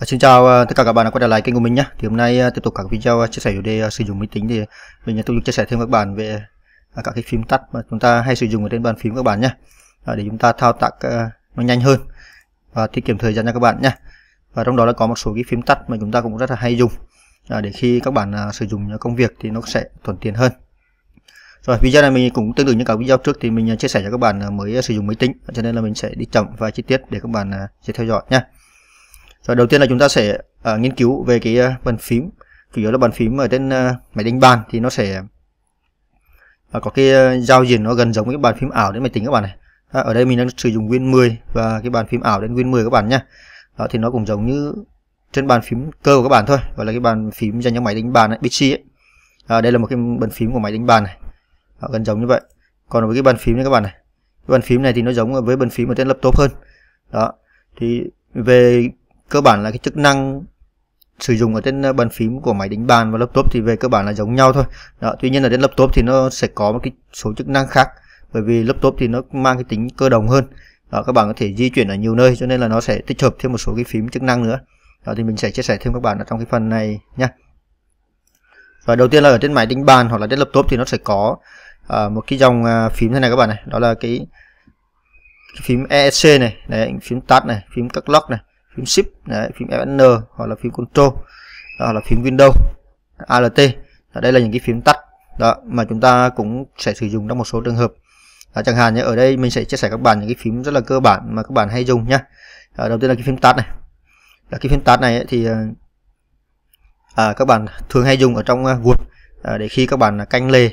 Xin chào ờ, tất cả các bạn đã quay trở lại kênh của mình nhé. Thì hôm nay ờ, tiếp tục các video ờ, chia sẻ chủ đề sử dụng máy tính thì mình tiếp tục chia sẻ thêm các bạn về các cái phím tắt mà chúng ta hay sử dụng ở trên bàn phím các bạn nhé. Để chúng ta thao tác nó nhanh hơn và tiết kiệm thời gian cho các bạn nhé. Và trong đó là có một số cái phím tắt mà chúng ta cũng rất là hay dùng để khi các bạn sử dụng công việc thì nó sẽ thuận tiện hơn. Rồi, video này mình cũng tương tự như các video trước thì mình chia sẻ cho các bạn mới sử dụng máy tính cho nên là mình sẽ đi chậm và chi tiết để các bạn sẽ theo dõi nhé. Rồi đầu tiên là chúng ta sẽ uh, nghiên cứu về cái uh, bàn phím. Chủ yếu là bàn phím ở trên uh, máy đánh bàn thì nó sẽ uh, có cái uh, giao diện nó gần giống với cái bàn phím ảo đến máy tính các bạn này. À, ở đây mình đang sử dụng Win 10 và cái bàn phím ảo đến Win 10 các bạn nhé đó thì nó cũng giống như trên bàn phím cơ của các bạn thôi gọi là cái bàn phím dành cho máy đánh bàn ấy, PC ấy. À, đây là một cái bàn phím của máy đánh bàn này. Đó, gần giống như vậy. Còn với cái bàn phím này các bạn này cái bàn phím này thì nó giống với bàn phím ở trên laptop hơn. Đó thì về cơ bản là cái chức năng sử dụng ở trên ờ, bàn phím của máy đánh bàn và laptop thì về cơ bản là giống nhau thôi. Đó, tuy nhiên ở trên laptop thì nó sẽ có một cái số chức năng khác bởi vì laptop thì nó mang cái tính cơ động hơn. Đó, các bạn có thể di chuyển ở nhiều nơi cho nên là nó sẽ tích hợp thêm một số cái phím chức năng nữa. Đó thì mình sẽ chia sẻ thêm các bạn ở trong cái phần này nhé và đầu tiên là ở trên máy đánh bàn hoặc là trên laptop thì nó sẽ có uh, một cái dòng uh, phím thế này các bạn này. Đó là cái, cái phím ESC này đấy, phím tắt này phím các lock này phím shift đấy, phím Fn hoặc là phím control hoặc là phím Windows Alt đó, đây là những cái phím tắt đó mà chúng ta cũng sẽ sử dụng trong một số trường hợp. Đó, chẳng hạn như ở đây mình sẽ chia sẻ các bạn những cái phím rất là cơ bản mà các bạn hay dùng nhé đầu tiên là cái phím tắt này. Là cái phím tắt này ấy, thì ờ, à, các bạn thường hay dùng ở trong ờ, Word à, để khi các bạn canh lề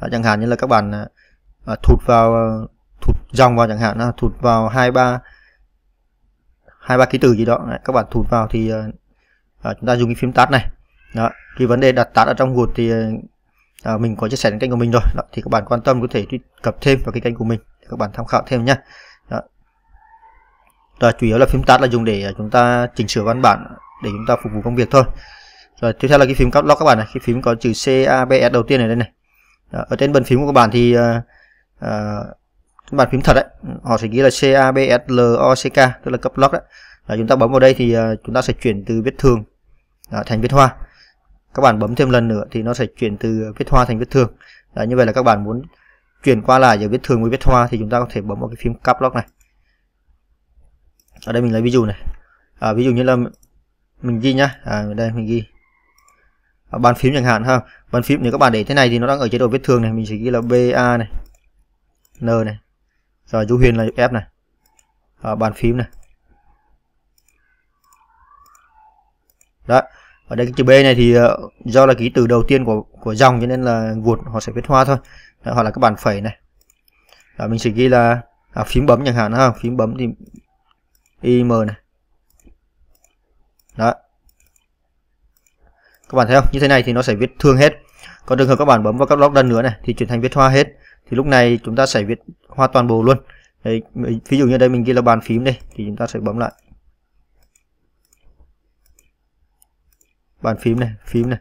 à, chẳng hạn như là các bạn à, thụt vào thụt dòng vào chẳng hạn là thụt vào hai ba hai ba ký tự gì đó. Các bạn thụt vào thì uh, chúng ta dùng cái phím tắt này. Đó cái vấn đề đặt tắt ở trong gột thì uh, mình có chia sẻ đến kênh của mình rồi. Đó, thì các bạn quan tâm có thể truy cập thêm vào cái kênh của mình để các bạn tham khảo thêm nhé đó. Rồi, chủ yếu là phím tắt là dùng để chúng ta chỉnh sửa văn bản để chúng ta phục vụ công việc thôi. Rồi tiếp theo là cái phím cắt lock các bạn này. Cái phím có chữ C A B S đầu tiên này đây này. Đó, ở trên bàn phím của các bạn thì uh, uh, bàn phím thật đấy. Họ sẽ ghi là CABSLOCK tức là cấp lock đấy. Là chúng ta bấm vào đây thì à, chúng ta sẽ chuyển từ viết thường à, thành viết hoa. Các bạn bấm thêm lần nữa thì nó sẽ chuyển từ viết hoa thành viết thường. Đó, như vậy là các bạn muốn chuyển qua lại giữa viết thường với viết hoa thì chúng ta có thể bấm vào cái phím cap lock này. Ở đây mình lấy ví dụ này. À, ví dụ như là mình ghi nhá. À, đây mình ghi. À, bàn phím chẳng hạn ha. Bàn phím nếu các bạn để thế này thì nó đang ở chế độ viết thường này. Mình sẽ ghi là BA này N này rồi du huyền là F này. À, bàn phím này. Đó ở đây cái chữ B này thì ờ, do là ký từ đầu tiên của của dòng cho nên là vụt họ sẽ viết hoa thôi. Đó, hoặc là các bàn phẩy này. Đó, mình sẽ ghi là à, phím bấm chẳng hạn ha phím bấm thì im này. Đó. Các bạn thấy không? Như thế này thì nó sẽ viết thương hết. Còn trường hợp các bạn bấm vào các lock lần nữa này thì chuyển thành viết hoa hết. Thì lúc này chúng ta sẽ viết hoa toàn bộ luôn. Đấy, ví dụ như đây mình ghi là bàn phím đây thì chúng ta sẽ bấm lại. Bàn phím này phím này.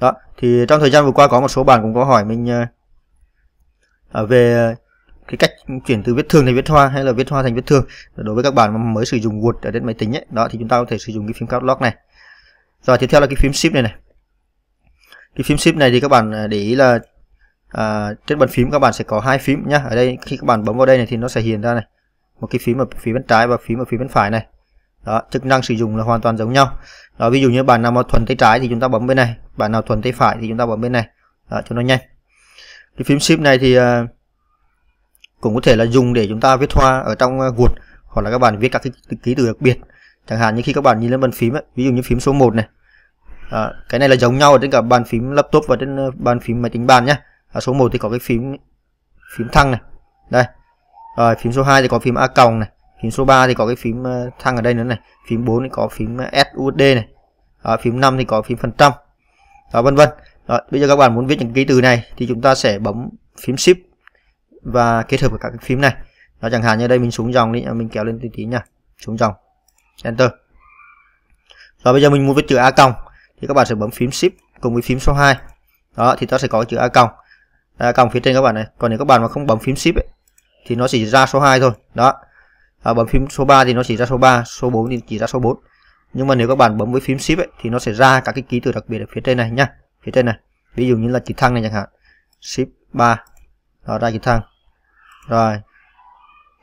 Đó thì trong thời gian vừa qua có một số bạn cũng có hỏi mình uh, về cái cách chuyển từ viết thường thành viết hoa hay là viết hoa thành viết thường đối với các bạn mà mới sử dụng Word ở trên máy tính ấy đó thì chúng ta có thể sử dụng cái phím caps lock này. Rồi tiếp theo là cái phím shift này này. Cái phím shift này thì các bạn ờ, để ý là à, trên bàn phím các bạn sẽ có hai phím nhá. Ở đây khi các bạn bấm vào đây này thì nó sẽ hiện ra này. Một cái phím ở phía bên trái và phím ở phía bên phải này. Đó chức năng sử dụng là hoàn toàn giống nhau. Đó ví dụ như bạn nào mà thuần tay trái thì chúng ta bấm bên này. Bạn nào thuần tay phải thì chúng ta bấm bên này. Đó, cho nó nhanh. Cái phím shift này thì à, cũng có thể là dùng để chúng ta viết hoa ở trong à, Word hoặc là các bạn viết các cái ký tự đặc biệt. Chẳng hạn như khi các bạn nhìn lên bàn phím ấy, ví dụ như phím số 1 này. À, cái này là giống nhau ở trên cả bàn phím laptop và trên à, bàn phím máy tính bàn nhé à, số 1 thì có cái phím phím thăng này. Đây. Rồi phím số 2 thì có phím a còng này. Phím số 3 thì có cái phím ờ, thăng ở đây nữa này. Phím 4 thì có phím ờ, uh, SUSD này. À, phím 5 thì có phím phần trăm. Đó vân vân. Bây giờ các bạn muốn viết những ký từ này thì chúng ta sẽ bấm phím shift và kết hợp với các cái phím này. Đó chẳng hạn như đây mình xuống dòng đi mình kéo lên tí tí nha. Xuống dòng. Enter. Rồi bây giờ mình muốn viết chữ a còng thì các bạn sẽ bấm phím shift cùng với phím số 2 đó thì ta sẽ có chữ a còng à, còng phía trên các bạn này. Còn nếu các bạn mà không bấm phím ship ấy, thì nó chỉ ra số 2 thôi. Đó. À, bấm phím số 3 thì nó chỉ ra số 3 số 4 thì chỉ ra số 4 nhưng mà nếu các bạn bấm với phím ship ấy, thì nó sẽ ra các cái ký tự đặc biệt ở phía trên này nhá phía trên này. Ví dụ như là chữ thăng này chẳng hạn. Ship 3 đó ra chữ thăng. Rồi.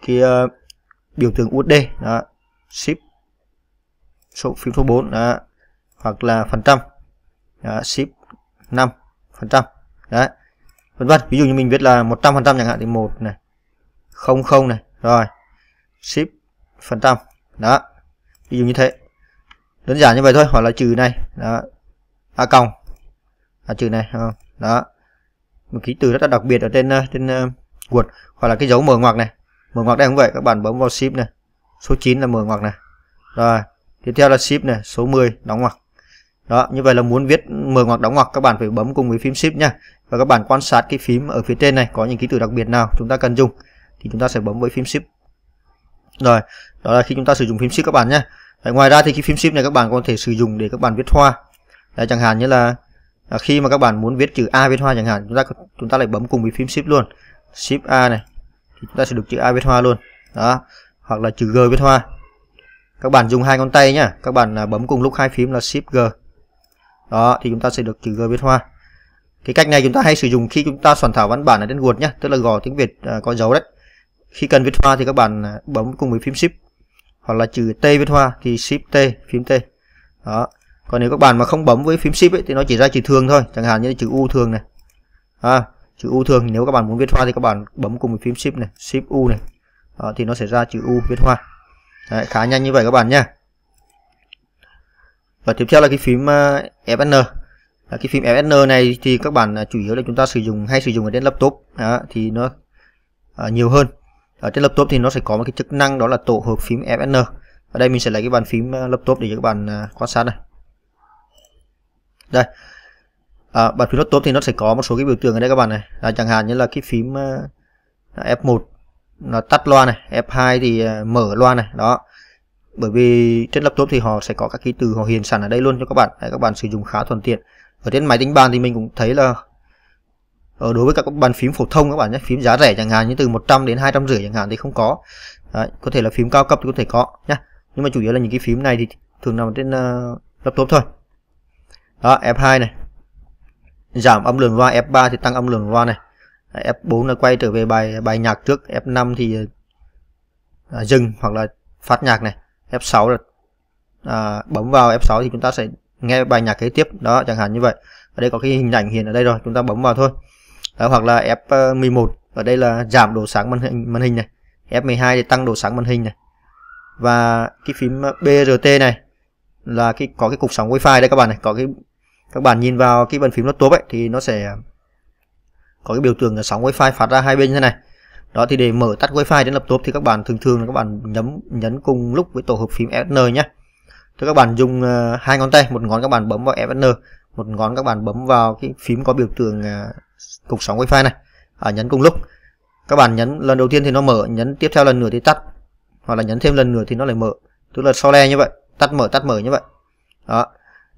Khi uh, biểu tượng USD đó. Ship số phím số 4 đó. Hoặc là phần trăm. Đó, ship 5 phần trăm. Đấy vân vân ví dụ như mình viết là 100 phần trăm chẳng hạn thì một này không không này rồi ship phần trăm đó ví dụ như thế. Đơn giản như vậy thôi hoặc là trừ này đó a còng à, trừ này không? đó. Một ký từ rất là đặc biệt ở trên ờ, trên uh, Word hoặc là cái dấu mở ngoặc này. Mở ngoặc đây cũng vậy? Các bạn bấm vào ship này số 9 là mở ngoặc này. Rồi tiếp theo là ship này số 10 đóng ngoặc. Đó như vậy là muốn viết mở ngoặc đóng ngoặc các bạn phải bấm cùng với phím ship nha và các bạn quan sát cái phím ở phía trên này có những ký tự đặc biệt nào chúng ta cần dùng thì chúng ta sẽ bấm với phím shift. Rồi đó là khi chúng ta sử dụng phím shift các bạn nhé. Ngoài ra thì cái phím shift này các bạn có thể sử dụng để các bạn viết hoa. Đấy, chẳng hạn như là à, khi mà các bạn muốn viết chữ A viết hoa chẳng hạn chúng ta chúng ta lại bấm cùng với phím shift luôn. Shift A này thì chúng ta sẽ được chữ A viết hoa luôn. Đó hoặc là chữ G viết hoa. Các bạn dùng hai ngón tay nhá. Các bạn à, bấm cùng lúc hai phím là shift G. Đó thì chúng ta sẽ được chữ G viết hoa cái cách này chúng ta hay sử dụng khi chúng ta soạn thảo văn bản ở trên Word nhé tức là gõ tiếng Việt à, có dấu đấy. Khi cần viết hoa thì các bạn à, bấm cùng với phím shift hoặc là chữ T viết hoa thì shift T phím T. Đó. Còn nếu các bạn mà không bấm với phím shift ấy, thì nó chỉ ra chữ thường thôi chẳng hạn như chữ U thường này. À, chữ U thường nếu các bạn muốn viết hoa thì các bạn bấm cùng với phím shift này shift U này. Đó, thì nó sẽ ra chữ U viết hoa. Đấy, khá nhanh như vậy các bạn nhé và tiếp theo là cái phím à, uh, FN à, cái phím FSN này thì các bạn à, chủ yếu là chúng ta sử dụng hay sử dụng ở trên laptop. À, thì nó à, nhiều hơn. Ở trên laptop thì nó sẽ có một cái chức năng đó là tổ hợp phím FSN ở đây mình sẽ lấy cái bàn phím à, laptop để cho các bạn à, quan sát này. Đây. À, bàn phím laptop thì nó sẽ có một số cái biểu tượng ở đây các bạn này. À, chẳng hạn như là cái phím à, F1 nó tắt loa này F2 thì à, mở loa này. Đó. Bởi vì trên laptop thì họ sẽ có các ký từ họ hiển sẵn ở đây luôn cho các bạn. Để các bạn sử dụng khá thuận tiện ở trên máy tính bàn thì mình cũng thấy là ở đối với các bàn phím phổ thông các bạn nhé phím giá rẻ chẳng hạn như từ 100 đến 200 rưỡi chẳng hạn thì không có. Đấy, có thể là phím cao cấp thì có thể có nhá. Nhưng mà chủ yếu là những cái phím này thì thường nằm trên uh, laptop thôi. Đó F2 này. Giảm âm lượng loa F3 thì tăng âm lượng loa này. F4 là quay trở về bài bài nhạc trước F5 thì uh, dừng hoặc là phát nhạc này. F6 là uh, bấm vào F6 thì chúng ta sẽ nghe bài nhạc kế tiếp đó chẳng hạn như vậy. Ở đây có cái hình ảnh hiện ở đây rồi chúng ta bấm vào thôi. Đó, hoặc là F11 ờ, ở đây là giảm độ sáng màn hình màn hình này. F12 thì tăng độ sáng màn hình này. Và cái phím ờ, BRT này là cái có cái cục sóng wifi đây các bạn này. Có cái các bạn nhìn vào cái bàn phím laptop ấy thì nó sẽ có cái biểu tượng là sóng wifi phát ra hai bên như thế này. Đó thì để mở tắt wifi trên laptop thì các bạn thường thường là các bạn nhấn nhấn cùng lúc với tổ hợp phím FN nhé thì các bạn dùng ờ, hai ngón tay một ngón các bạn bấm vào FN một ngón các bạn bấm vào cái phím có biểu tượng ờ, cục sóng wifi này à, nhấn cùng lúc. Các bạn nhấn lần đầu tiên thì nó mở nhấn tiếp theo lần nữa thì tắt hoặc là nhấn thêm lần nữa thì nó lại mở. Tức là so le như vậy tắt mở tắt mở như vậy. Đó.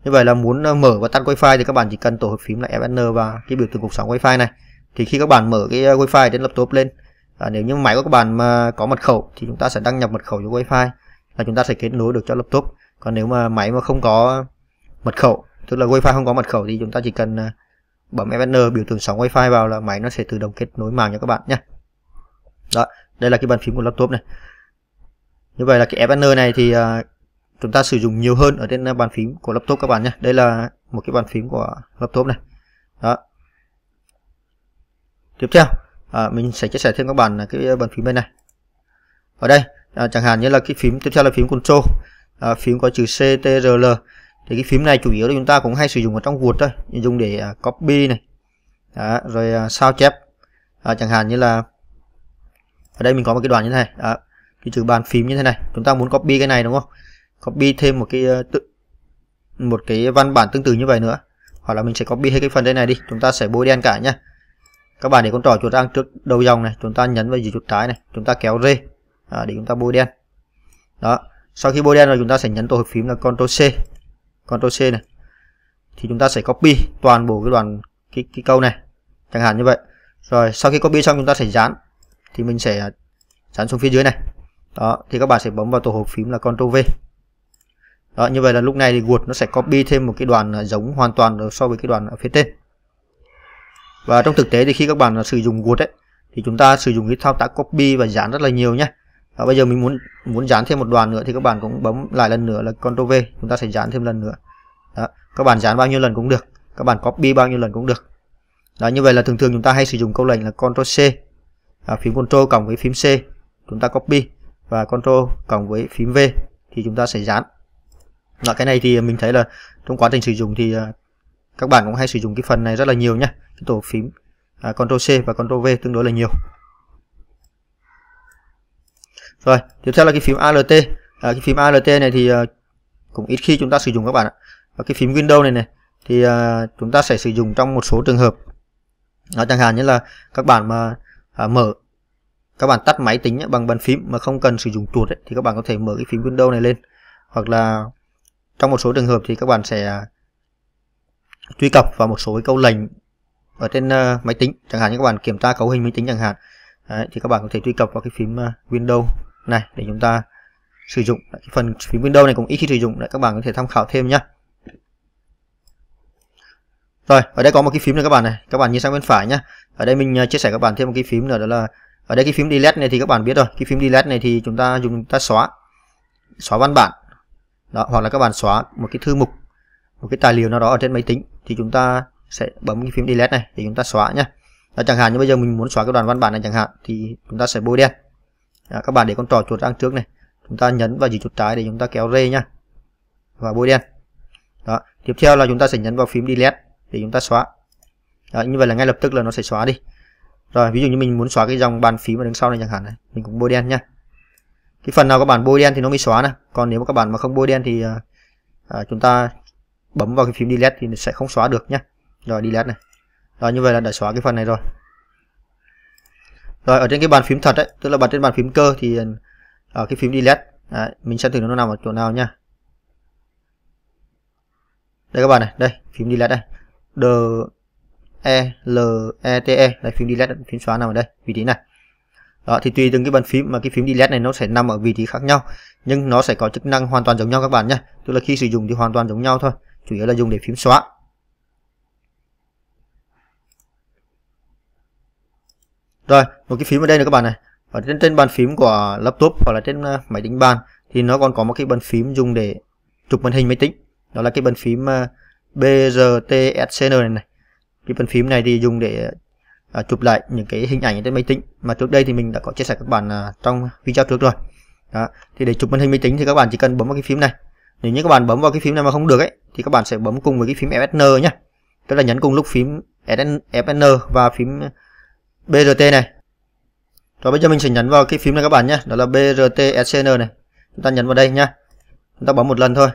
Như vậy là muốn ờ, mở và tắt wifi thì các bạn chỉ cần tổ hợp phím là FN và cái biểu tượng cục sóng wifi này. Thì khi các bạn mở cái wifi trên laptop lên à, nếu như máy của các bạn mà có mật khẩu thì chúng ta sẽ đăng nhập mật khẩu cho wifi là chúng ta sẽ kết nối được cho laptop còn nếu mà máy mà không có mật khẩu tức là wifi không có mật khẩu thì chúng ta chỉ cần à, bấm FN biểu tượng sóng wifi vào là máy nó sẽ tự động kết nối mạng cho các bạn nhé đó đây là cái bàn phím của laptop này. Như vậy là cái FN này thì uh, chúng ta sử dụng nhiều hơn ở trên à, bàn phím của laptop các bạn nhé đây là một cái bàn phím của laptop này. Đó. Tiếp theo à, mình sẽ chia sẻ thêm các bạn cái bàn phím bên này. Ở đây à, chẳng hạn như là cái phím tiếp theo là phím control à, phím có chữ CTRL thì cái phím này chủ yếu là chúng ta cũng hay sử dụng ở trong Word thôi dùng để à, copy này. Đó, rồi à, sao chép. À, chẳng hạn như là ở đây mình có một cái đoạn như thế này. Đó, cái chữ bàn phím như thế này. Chúng ta muốn copy cái này đúng không? Copy thêm một cái ờ, tự một cái văn bản tương tự như vậy nữa. Hoặc là mình sẽ copy hết cái phần đây này đi. Chúng ta sẽ bôi đen cả nhá. Các bạn để con trỏ chuột đang trước đầu dòng này. Chúng ta nhấn vào dưới chuột trái này. Chúng ta kéo rê. À, để chúng ta bôi đen. Đó sau khi bôi đen rồi chúng ta sẽ nhấn tổ hợp phím là Ctrl C Ctrl C này. Thì chúng ta sẽ copy toàn bộ cái đoạn cái, cái câu này chẳng hạn như vậy. Rồi sau khi copy xong chúng ta sẽ dán thì mình sẽ dán xuống phía dưới này. Đó thì các bạn sẽ bấm vào tổ hợp phím là Ctrl V. Đó như vậy là lúc này thì Word nó sẽ copy thêm một cái đoạn giống hoàn toàn so với cái đoạn ở phía trên. Và trong thực tế thì khi các bạn sử dụng Word ấy thì chúng ta sử dụng cái thao tác copy và dán rất là nhiều nhé và bây giờ mình muốn muốn dán thêm một đoạn nữa thì các bạn cũng bấm lại lần nữa là Ctrl V chúng ta sẽ dán thêm lần nữa. Đó. các bạn dán bao nhiêu lần cũng được các bạn copy bao nhiêu lần cũng được. Đó như vậy là thường thường chúng ta hay sử dụng câu lệnh là Ctrl C à, phím Ctrl cộng với phím C chúng ta copy và Ctrl cộng với phím V thì chúng ta sẽ dán. Đó, cái này thì mình thấy là trong quá trình sử dụng thì à, các bạn cũng hay sử dụng cái phần này rất là nhiều nhé cái tổ phím à, Ctrl C và Ctrl V tương đối là nhiều rồi tiếp theo là cái phím Alt à, cái phím Alt này thì uh, cũng ít khi chúng ta sử dụng các bạn ạ. Và cái phím Windows này này thì uh, chúng ta sẽ sử dụng trong một số trường hợp. Đó, chẳng hạn như là các bạn mà uh, mở các bạn tắt máy tính bằng bàn phím mà không cần sử dụng chuột ấy, thì các bạn có thể mở cái phím Windows này lên. Hoặc là trong một số trường hợp thì các bạn sẽ truy cập vào một số cái câu lệnh ở trên uh, máy tính. Chẳng hạn như các bạn kiểm tra cấu hình máy tính chẳng hạn. Đấy, thì các bạn có thể truy cập vào cái phím uh, Windows này để chúng ta sử dụng phần phím Windows này cũng ít khi sử dụng đấy các bạn có thể tham khảo thêm nhé rồi ở đây có một cái phím này các bạn này các bạn nhìn sang bên phải nhé ở đây mình à, chia sẻ các bạn thêm một cái phím nữa đó là ở đây cái phím delete này thì các bạn biết rồi cái phím delete này thì chúng ta dùng chúng ta xóa xóa văn bản. Đó hoặc là các bạn xóa một cái thư mục một cái tài liệu nào đó ở trên máy tính thì chúng ta sẽ bấm cái phím delete này để chúng ta xóa nhé đó, chẳng hạn như bây giờ mình muốn xóa cái đoạn văn bản này chẳng hạn thì chúng ta sẽ bôi đen à, các bạn để con trò chuột sang trước này. Chúng ta nhấn vào chỉ chuột trái để chúng ta kéo rê nhá. Và bôi đen. Đó tiếp theo là chúng ta sẽ nhấn vào phím delete để chúng ta xóa. Đó, như vậy là ngay lập tức là nó sẽ xóa đi. Rồi ví dụ như mình muốn xóa cái dòng bàn phím ở đằng sau này chẳng hạn này mình cũng bôi đen nhá. Cái phần nào các bạn bôi đen thì nó mới xóa nè. Còn nếu mà các bạn mà không bôi đen thì à, à chúng ta bấm vào cái phím delete thì sẽ không xóa được nhá. Rồi delete này. Rồi như vậy là đã xóa cái phần này rồi rồi ở trên cái bàn phím thật đấy tức là bật trên bàn phím cơ thì ở cái phím delete. Đấy, mình sẽ thử nó nằm ở chỗ nào nha. Đây các bạn này đây phím delete đây. D e l e t e. Đây phím delete phím xóa nằm ở đây vị trí này. Đó thì tùy từng cái bàn phím mà cái phím delete này nó sẽ nằm ở vị trí khác nhau nhưng nó sẽ có chức năng hoàn toàn giống nhau các bạn nhé tức là khi sử dụng thì hoàn toàn giống nhau thôi chủ yếu là dùng để phím xóa. Rồi một cái phím ở đây này các bạn này. Ở trên trên bàn phím của laptop hoặc là trên uh, máy tính bàn thì nó còn có một cái bàn phím dùng để chụp màn hình máy tính. Đó là cái bàn phím ờ, uh, BRTSCN này, này. Cái bàn phím này thì dùng để uh, chụp lại những cái hình ảnh trên máy tính. Mà trước đây thì mình đã có chia sẻ các bạn uh, trong video trước rồi. Đó. thì để chụp màn hình máy tính thì các bạn chỉ cần bấm vào cái phím này. Nếu như các bạn bấm vào cái phím này mà không được ấy thì các bạn sẽ bấm cùng với cái phím FN nhé tức là nhấn cùng lúc phím FN và phím BRT này. Rồi bây giờ mình sẽ nhấn vào cái phím này các bạn nhé. Đó là BRT SCN này. Chúng ta nhấn vào đây nhá. Chúng ta bấm một lần thôi.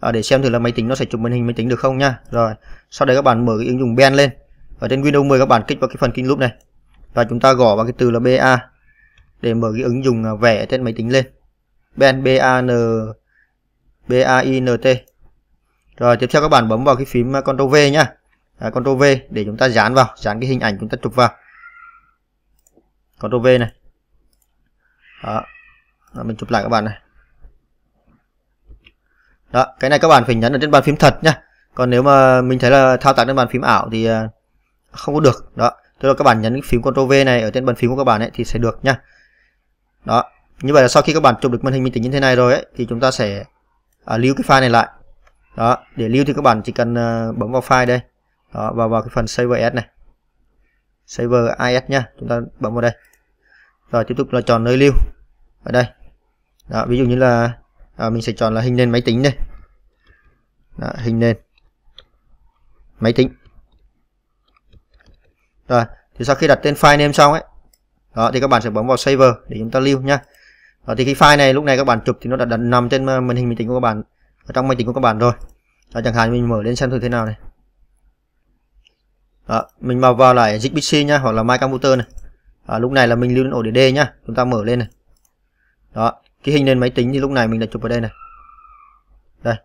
À, để xem thử là máy tính nó sẽ chụp màn hình máy tính được không nhá. Rồi sau đây các bạn mở cái ứng dụng Ben lên. Ở trên Windows 10 các bạn kích vào cái phần kinh loop này. Và chúng ta gõ vào cái từ là BA để mở cái ứng dụng à, vẽ trên máy tính lên. Ben B A N B A I N T. Rồi tiếp theo các bạn bấm vào cái phím à, Ctrl V nhá. À, Ctrl V để chúng ta dán vào dán cái hình ảnh chúng ta chụp vào. Ctrl V này. Đó. đó mình chụp lại các bạn này. Đó cái này các bạn phải nhấn ở trên bàn phím thật nhá. Còn nếu mà mình thấy là thao tác trên bàn phím ảo thì à, không có được. Đó. Tức là các bạn nhấn phím Ctrl V này ở trên bàn phím của các bạn ấy thì sẽ được nhá. Đó. Như vậy là sau khi các bạn chụp được màn hình máy tính như thế này rồi ấy thì chúng ta sẽ à, lưu cái file này lại. Đó. Để lưu thì các bạn chỉ cần uh, bấm vào file đây. Đó vào vào cái phần save as này. Save as nhá. Chúng ta bấm vào đây rồi tiếp tục là chọn nơi lưu. Ở đây. Đó, ví dụ như là à, mình sẽ chọn là hình nền máy tính đây. Đó, hình nền máy tính. Rồi thì sau khi đặt tên file name xong ấy đó thì các bạn sẽ bấm vào save để chúng ta lưu nhá. Đó, thì cái file này lúc này các bạn chụp thì nó đã, đã nằm trên à, màn hình máy tính của các bạn ở trong máy tính của các bạn rồi. Đó, chẳng hạn mình mở lên xem thử thế nào này. Đó, mình vào vào lại dịch nhá hoặc là my computer này à, lúc này là mình lưu đến ổ đĩa D nhá. Chúng ta mở lên này. Đó cái hình lên máy tính thì lúc này mình đã chụp ở đây này. Đây.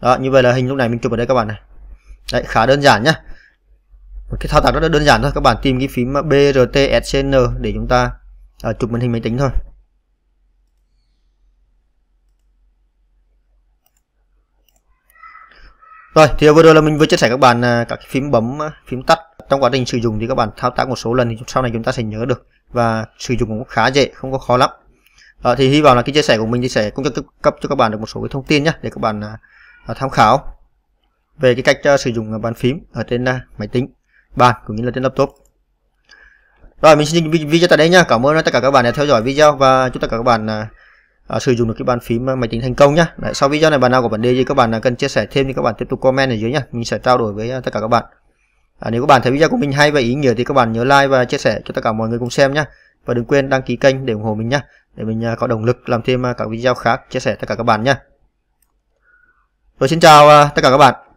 Đó như vậy là hình lúc này mình chụp ở đây các bạn này. Đấy khá đơn giản nhá. Một cái thao tác rất là đơn giản thôi. Các bạn tìm cái phím BRT SCN để chúng ta à, chụp màn hình máy tính thôi. Rồi thì vừa rồi là mình vừa chia sẻ các bạn à, các phím bấm à, phím tắt trong quá trình sử dụng thì các bạn thao tác một số lần thì sau này chúng ta sẽ nhớ được và sử dụng cũng khá dễ không có khó lắm. À, thì hy vọng là cái chia sẻ của mình thì sẽ cho cấp cho các bạn được một số cái thông tin nhé để các bạn à, à, tham khảo về cái cách uh, sử dụng bàn phím ở trên uh, máy tính bàn cũng như là trên laptop. Rồi mình xin video tại đây nha cảm ơn tất cả các bạn đã theo dõi video và chúc tất cả các bạn uh, À, sử dụng được cái bàn phím máy tính thành công nhé Đấy, sau video này bạn nào có vấn đề gì các bạn cần chia sẻ thêm thì các bạn tiếp tục comment ở dưới nhé mình sẽ trao đổi với tất cả các bạn à, nếu các bạn thấy video của mình hay và ý nghĩa thì các bạn nhớ like và chia sẻ cho tất cả mọi người cùng xem nhé và đừng quên đăng ký kênh để ủng hộ mình nhé để mình à, có động lực làm thêm à, các video khác chia sẻ tất cả các bạn nhé rồi xin chào à, tất cả các bạn.